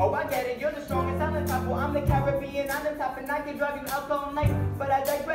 Oh, I get it, you're the strongest, I'm the top, well, I'm the Caribbean, I'm the top, and I can drive you out all night, but I like